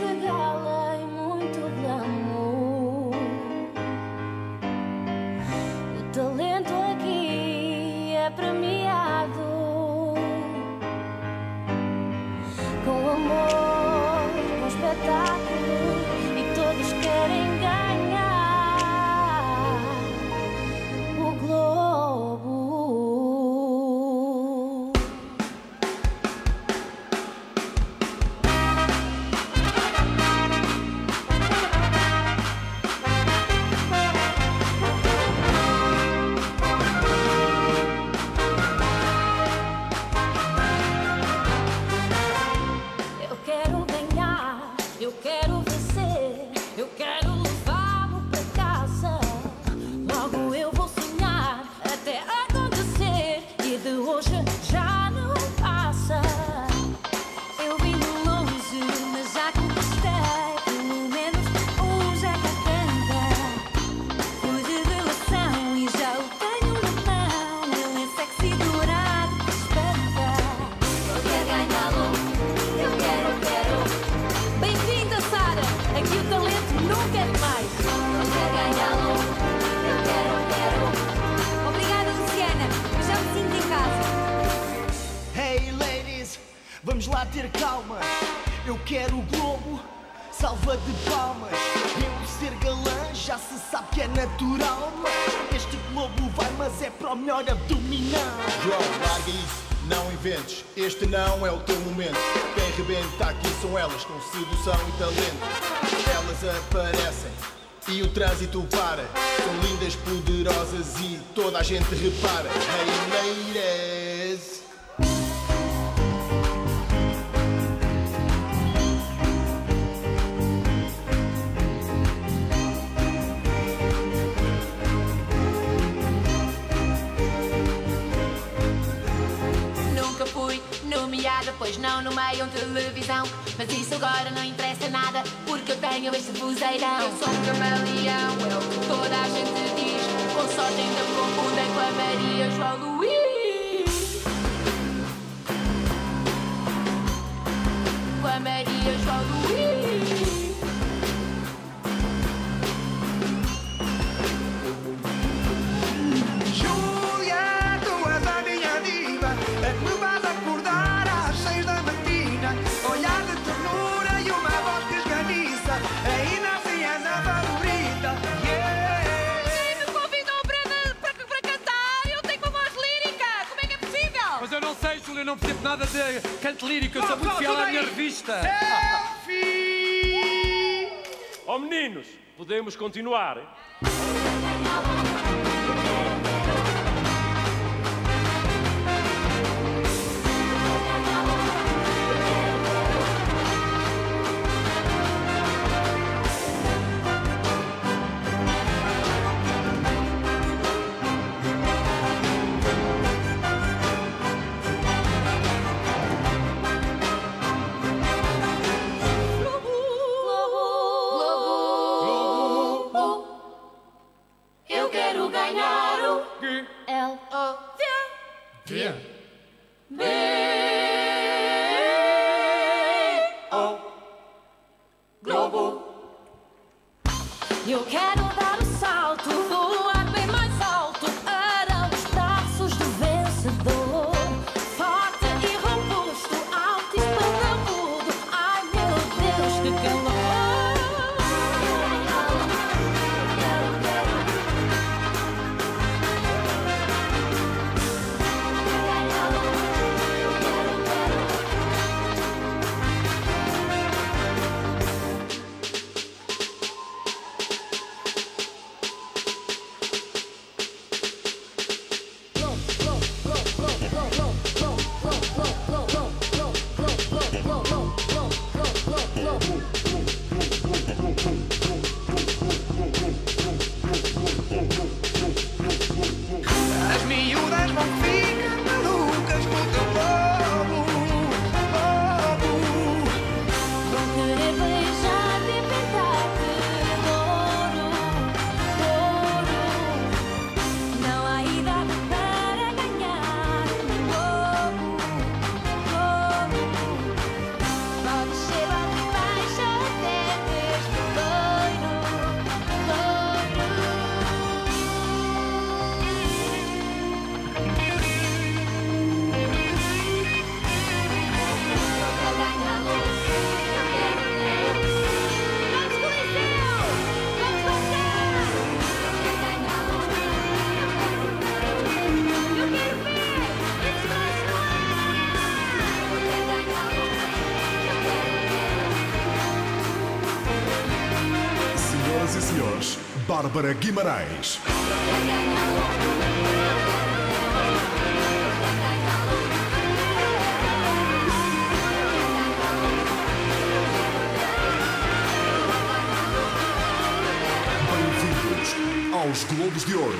这个 vamos lá ter calma. Eu quero o globo, salva de palmas. Eu ser galã já se sabe que é natural. Mas este globo vai, mas é para o melhor abdominal. João, larga isso, não inventes. Este não é o teu momento. Quem rebenta aqui são elas, com sedução e talento. Elas aparecem e o trânsito para. São lindas, poderosas e toda a gente repara. Hey não nomeiam televisão. Mas isso agora não interessa nada, porque eu tenho este vozeirão. Eu sou um camaleão, é o que toda a gente diz. Com sorte ainda me confundem com a Maria João Luís. Com a Maria João Luís. Não sei, Júlia, não percebo nada de canto lírico, eu sou muito fiel à minha revista. Selfie Ó meninos, podemos continuar? Eu quero Bárbara Guimarães. Bem-vindos aos Globos de Ouro.